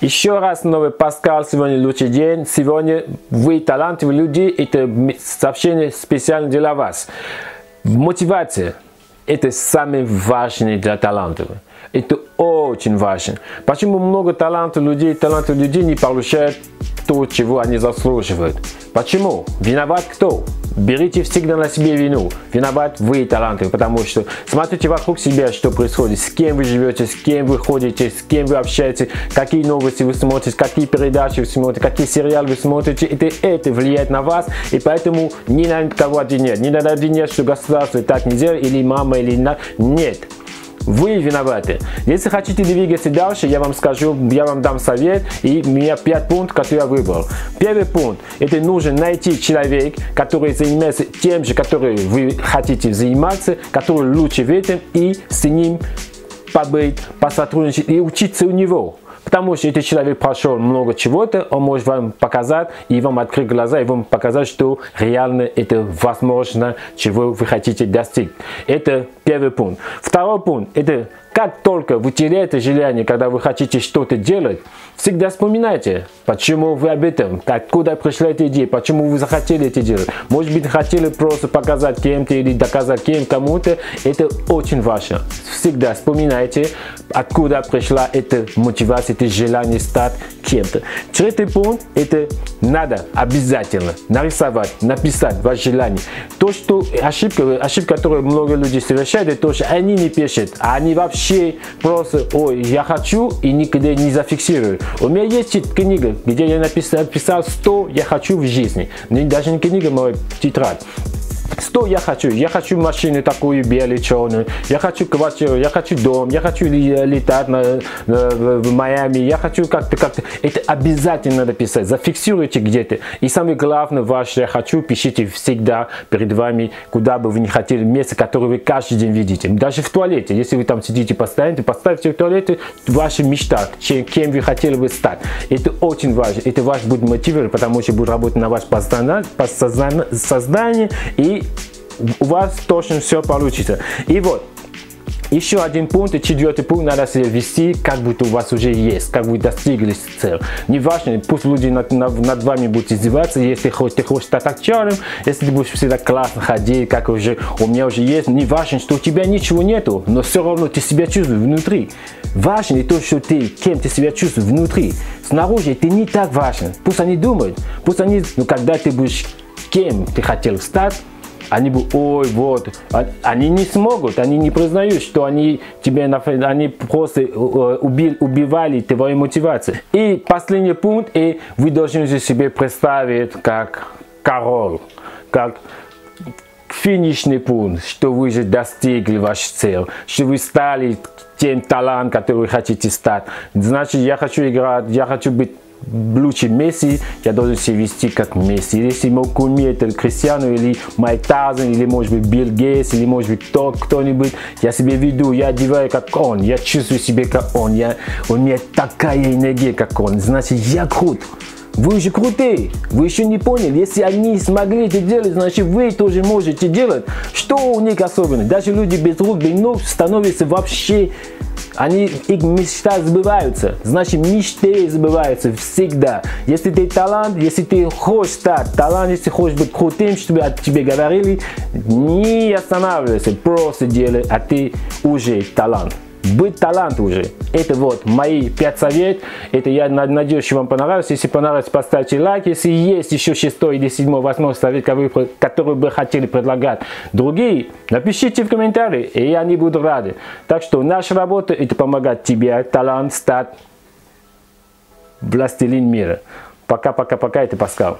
Еще раз новый Паскал, сегодня лучший день. Сегодня вы талантливые люди, это сообщение специально для вас. Мотивация – это самое важное для талантливых. Это очень важно. Почему много талантливых людей, талантливых людей не получают то, чего они заслуживают? Почему? Виноват кто? Берите всегда на себе вину. Виноват вы таланты, потому что смотрите вокруг себя, что происходит, с кем вы живете, с кем вы ходите, с кем вы общаетесь, какие новости вы смотрите, какие передачи вы смотрите, какие сериалы вы смотрите. Это, это влияет на вас, и поэтому не надо кого обвинять. Не надо обвинять, что государство так не делает, или мама, или на... Нет. Вы виноваты. Если хотите двигаться дальше, я вам скажу, я вам дам совет, и у меня 5 пунктов, которые я выбрал. Первый пункт, это нужно найти человека, который занимается тем же, который вы хотите заниматься, который лучше в этом, и с ним побыть, посотрудничать и учиться у него. Потому что этот человек прошел много чего-то, он может вам показать и вам открыть глаза, и вам показать, что реально это возможно, чего вы хотите достичь. Это первый пункт. Второй пункт, это как только вы теряете желание, когда вы хотите что-то делать, всегда вспоминайте, почему вы об этом, откуда пришла эта идея, почему вы захотели это делать. Может быть, хотели просто показать кем-то или доказать кем кому-то. Это очень важно. Всегда вспоминайте, откуда пришла эта мотивация, это желание стать кем-то. Третий пункт – это надо обязательно нарисовать, написать ваше желание. То, что ошибка, ошибка, которую много людей совершают, это то, что они не пишут, а они вообще вообще просто, ой, я хочу и никогда не зафиксирую. У меня есть книга, где я написал, написал 100 я хочу в жизни. Даже не книга, моя тетрадь. Что я хочу? Я хочу машину такую белую, черную. Я хочу квартиру, я хочу дом, я хочу летать на, на, в Майами. Я хочу как-то, как-то. Это обязательно надо писать. Зафиксируйте где-то. И самое главное, ваше я хочу, пишите всегда перед вами, куда бы вы не хотели, место, которое вы каждый день видите. Даже в туалете. Если вы там сидите постоянно, поставьте в туалете ваши мечта, чем, кем вы хотели бы стать. Это очень важно. Это вас будет мотивировать, потому что будет работать на ваше подсознание, сознание и у вас точно все получится. И вот, еще один пункт, и четвертый пункт, надо себя вести, как будто у вас уже есть, как вы достигли цель. Не важно, пусть люди над, над, над вами будут издеваться, если хоть ты хочешь стать актером, если ты будешь всегда классно ходить, как уже у меня уже есть, не важно, что у тебя ничего нету, но все равно ты себя чувствуешь внутри. Важно то, что ты, кем ты себя чувствуешь внутри. Снаружи ты не так важен. Пусть они думают, пусть они, ну когда ты будешь кем ты хотел стать, они бы, ой, вот, а, они не смогут, они не признают, что они тебе, они просто э, убили, убивали твою мотивацию. И последний пункт, и вы должны себе представить как король, как финишный пункт, что вы же достигли ваш цель, что вы стали тем талантом, который вы хотите стать. Значит, я хочу играть, я хочу быть лучше Месси, я должен себя вести как Месси. Если мой кумир это Кристиану или Майк Тазен, или может быть Билл Гейтс, или может быть кто, кто-нибудь, я себя веду, я одеваю как он, я чувствую себя как он, я, у меня такая энергия как он, значит я крут. Вы уже крутые, вы еще не поняли. Если они смогли это делать, значит вы тоже можете делать. Что у них особенно? Даже люди без рук, без ног становятся вообще они, их мечта сбываются. Значит, мечты сбываются всегда. Если ты талант, если ты хочешь стать талант, если хочешь быть крутым, чтобы от тебе говорили, не останавливайся, просто делай, а ты уже талант быть талант уже. Это вот мои 5 советов. Это я надеюсь, что вам понравилось. Если понравилось, поставьте лайк. Если есть еще 6 или 7, 8 совет, который бы хотели предлагать другие, напишите в комментарии, и они будут рады. Так что наша работа это помогать тебе, талант, стать властелин мира. Пока-пока-пока, это Паскал.